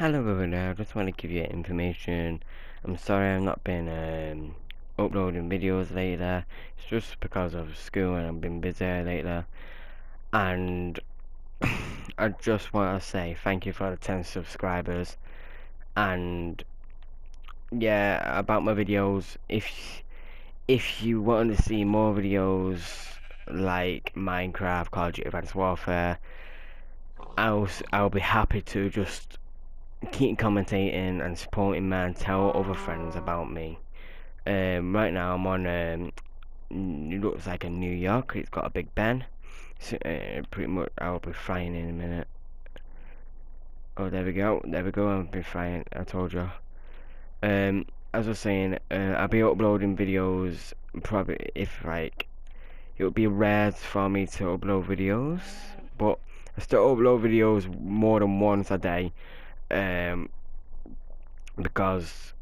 Hello everyone, I just want to give you information. I'm sorry I've not been um, uploading videos lately. It's just because of school and I've been busy lately. And I just want to say thank you for the 10 subscribers. And yeah, about my videos, if if you want to see more videos like Minecraft, Call of Duty Advanced Warfare, I'll I'll be happy to just keep commentating and supporting me and tell other friends about me. Um, right now I'm on, um, it looks like a New York, it's got a Big Ben. So, uh, pretty much, I'll be flying in a minute. Oh, there we go, there we go, I've been flying, I told you. Um, as I was saying, uh, I'll be uploading videos, probably, if like, it would be rare for me to upload videos, but I still upload videos more than once a day um, because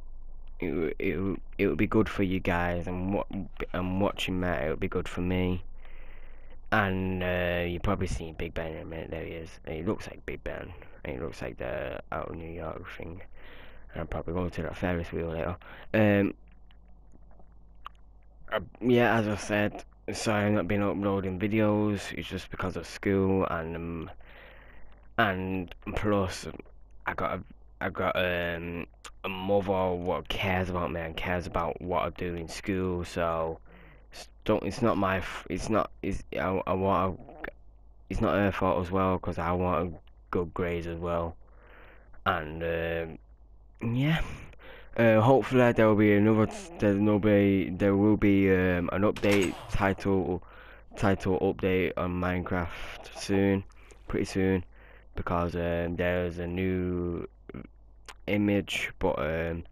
it, it, it would be good for you guys and what I'm watching that it would be good for me. And uh, you probably seen Big Ben in a minute. There he is. And he looks like Big Ben. And he looks like the out of New York thing. And I'm probably going to that Ferris wheel later. Um, uh, yeah as I said sorry I've not been uploading videos. It's just because of school and um, and plus I got a I got um, a mother what cares about me and cares about what I do in school. So it's don't it's not my it's not it's I, I want it's not her fault as well because I want good grades as well. And um, yeah, uh, hopefully there will be another there's no be there will be um, an update title title update on Minecraft soon, pretty soon because um, there's a new image but um,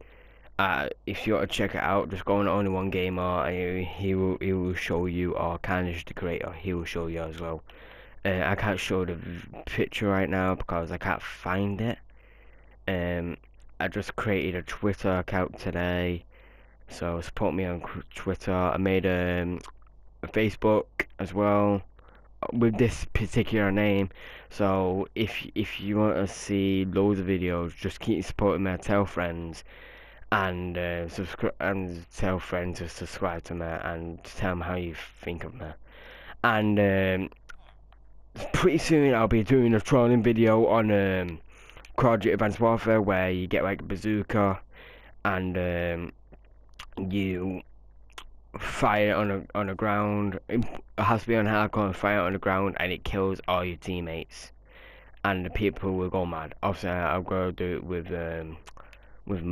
uh, if you want to check it out just go on only one gamer and he, will he will show you or Carnage the creator he will show you as well. Uh, I can't show the picture right now because I can't find it. Um I just created a Twitter account today so support me on Twitter. I made um, a Facebook as well with this particular name. So if if you want to see loads of videos just keep supporting me tell friends and uh, subscribe and tell friends to subscribe to me and tell them how you think of me. And um, pretty soon I'll be doing a trolling video on um, Call Advanced Warfare where you get like a bazooka and um, you fire on a on the ground. It has to be on hardcore and fire on the ground, and it kills all your teammates, and the people will go mad. I've got to do it with um, with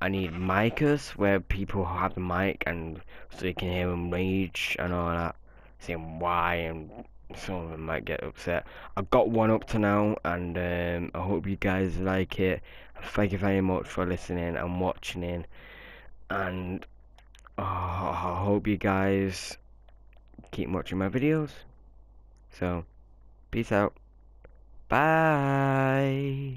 I need micers where people have the mic and so you can hear them rage and all that, saying why and some of them might get upset. I've got one up to now, and um, I hope you guys like it. Thank you very much for listening and watching in, and oh, I hope you guys keep watching my videos. So, peace out. Bye.